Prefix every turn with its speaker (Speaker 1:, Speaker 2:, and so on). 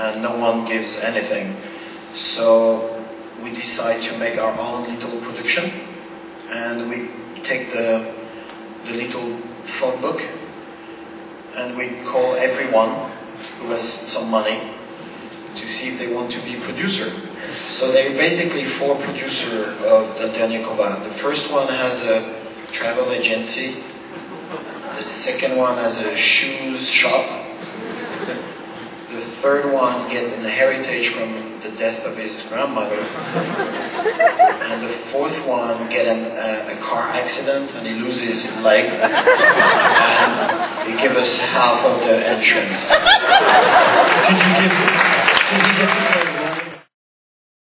Speaker 1: and no one gives anything. So we decide to make our own little production, and we take the the little phone book, and we call everyone who has some money to see if they want to be producer. So they're basically four producer of the Dernier. The first one has a travel agency. The second one has a shoes shop. The third one get an heritage from the death of his grandmother. And the fourth one get an, uh, a car accident and he loses his leg. And they give us half of the entrance.
Speaker 2: Did you give?